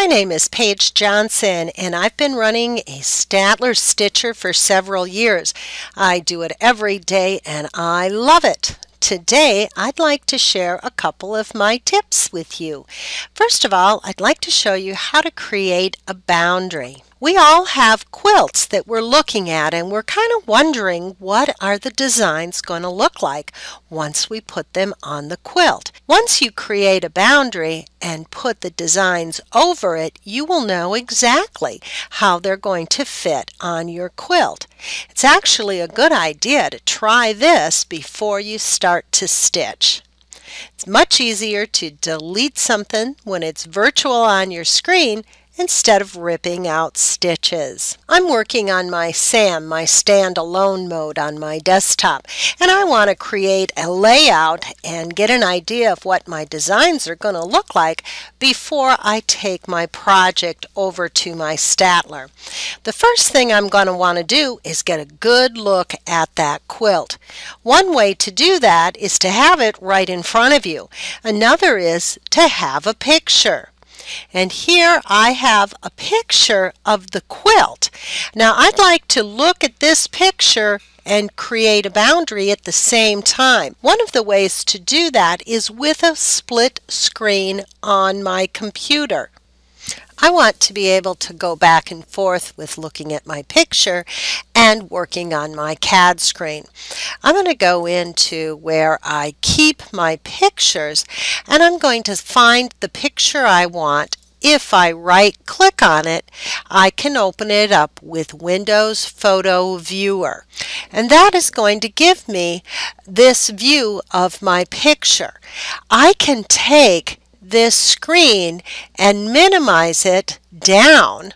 My name is Page Johnson and I've been running a Statler Stitcher for several years. I do it every day and I love it. Today, I'd like to share a couple of my tips with you. First of all, I'd like to show you how to create a boundary. We all have quilts that we're looking at and we're kind of wondering what are the designs going to look like once we put them on the quilt. Once you create a boundary and put the designs over it, you will know exactly how they're going to fit on your quilt. It's actually a good idea to try this before you start to stitch. It's much easier to delete something when it's virtual on your screen instead of ripping out stitches. I'm working on my SAM, my standalone mode on my desktop, and I want to create a layout and get an idea of what my designs are going to look like before I take my project over to my Statler. The first thing I'm going to want to do is get a good look at that quilt. One way to do that is to have it right in front of you. Another is to have a picture. And here I have a picture of the quilt. Now I'd like to look at this picture and create a boundary at the same time. One of the ways to do that is with a split screen on my computer. I want to be able to go back and forth with looking at my picture and working on my CAD screen. I'm going to go into where I keep my pictures and I'm going to find the picture I want if I right click on it, I can open it up with Windows Photo Viewer. And that is going to give me this view of my picture. I can take this screen and minimize it down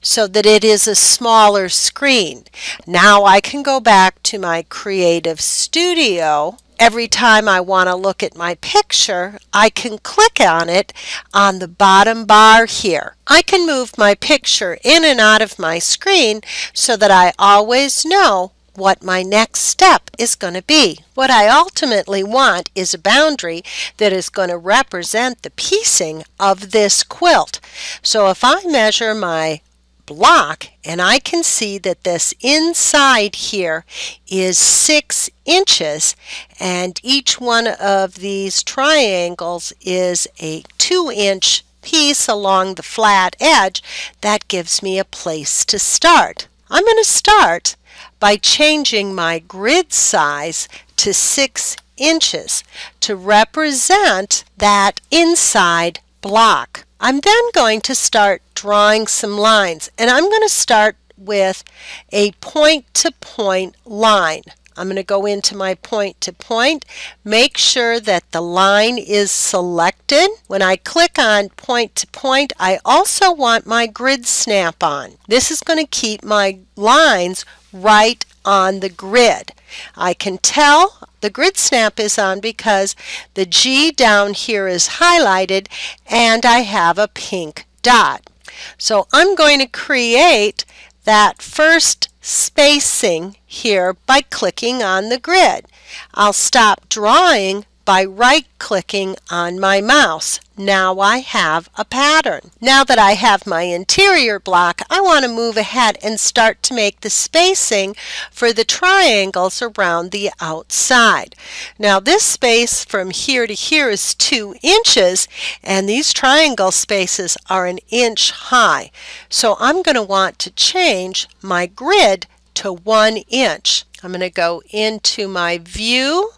so that it is a smaller screen. Now I can go back to my Creative Studio. Every time I want to look at my picture, I can click on it on the bottom bar here. I can move my picture in and out of my screen so that I always know what my next step is going to be. What I ultimately want is a boundary that is going to represent the piecing of this quilt. So if I measure my block and I can see that this inside here is six inches and each one of these triangles is a two inch piece along the flat edge that gives me a place to start. I'm going to start by changing my grid size to 6 inches to represent that inside block. I'm then going to start drawing some lines and I'm going to start with a point-to-point -point line. I'm going to go into my point to point, make sure that the line is selected. When I click on point to point, I also want my grid snap on. This is going to keep my lines right on the grid. I can tell the grid snap is on because the G down here is highlighted and I have a pink dot. So I'm going to create that first spacing here by clicking on the grid. I'll stop drawing by right-clicking on my mouse. Now I have a pattern. Now that I have my interior block, I want to move ahead and start to make the spacing for the triangles around the outside. Now this space from here to here is two inches and these triangle spaces are an inch high. So I'm going to want to change my grid to one inch. I'm going to go into my view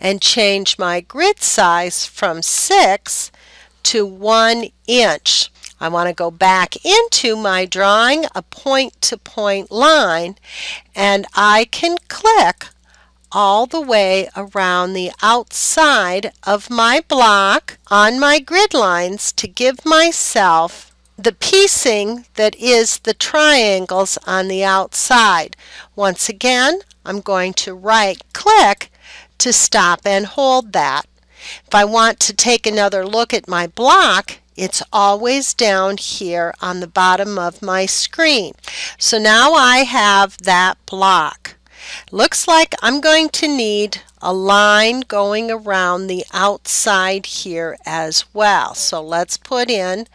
and change my grid size from 6 to 1 inch. I want to go back into my drawing a point-to-point -point line and I can click all the way around the outside of my block on my grid lines to give myself the piecing that is the triangles on the outside. Once again, I'm going to right click to stop and hold that. If I want to take another look at my block, it's always down here on the bottom of my screen. So now I have that block. Looks like I'm going to need a line going around the outside here as well. So let's put in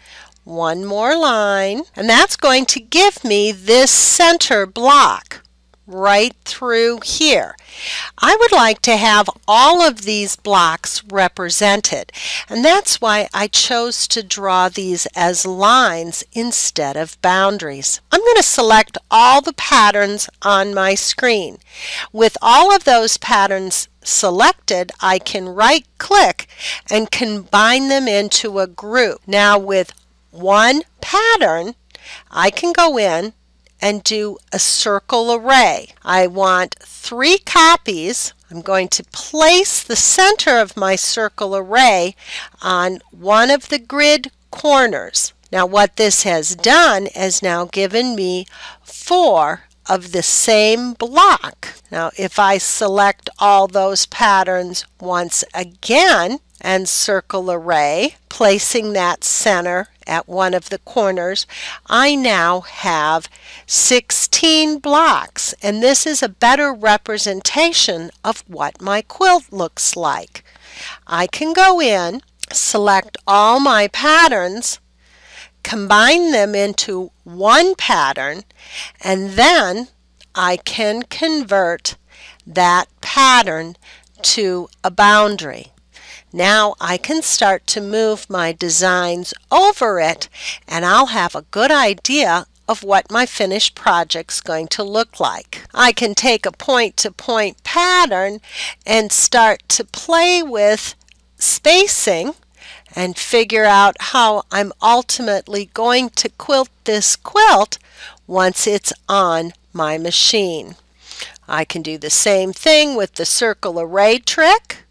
one more line, and that's going to give me this center block right through here. I would like to have all of these blocks represented and that's why I chose to draw these as lines instead of boundaries. I'm going to select all the patterns on my screen. With all of those patterns selected I can right click and combine them into a group. Now with one pattern I can go in and do a circle array. I want three copies. I'm going to place the center of my circle array on one of the grid corners. Now what this has done is now given me four of the same block. Now if I select all those patterns once again and circle array, placing that center at one of the corners, I now have 16 blocks and this is a better representation of what my quilt looks like. I can go in, select all my patterns, combine them into one pattern, and then I can convert that pattern to a boundary. Now I can start to move my designs over it and I'll have a good idea of what my finished project's going to look like. I can take a point-to-point -point pattern and start to play with spacing and figure out how I'm ultimately going to quilt this quilt once it's on my machine. I can do the same thing with the circle array trick.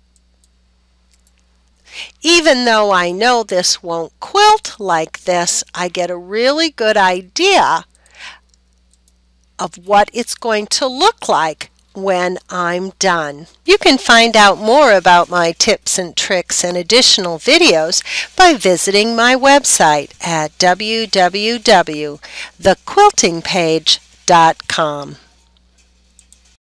Even though I know this won't quilt like this, I get a really good idea of what it's going to look like when I'm done. You can find out more about my tips and tricks and additional videos by visiting my website at www.thequiltingpage.com.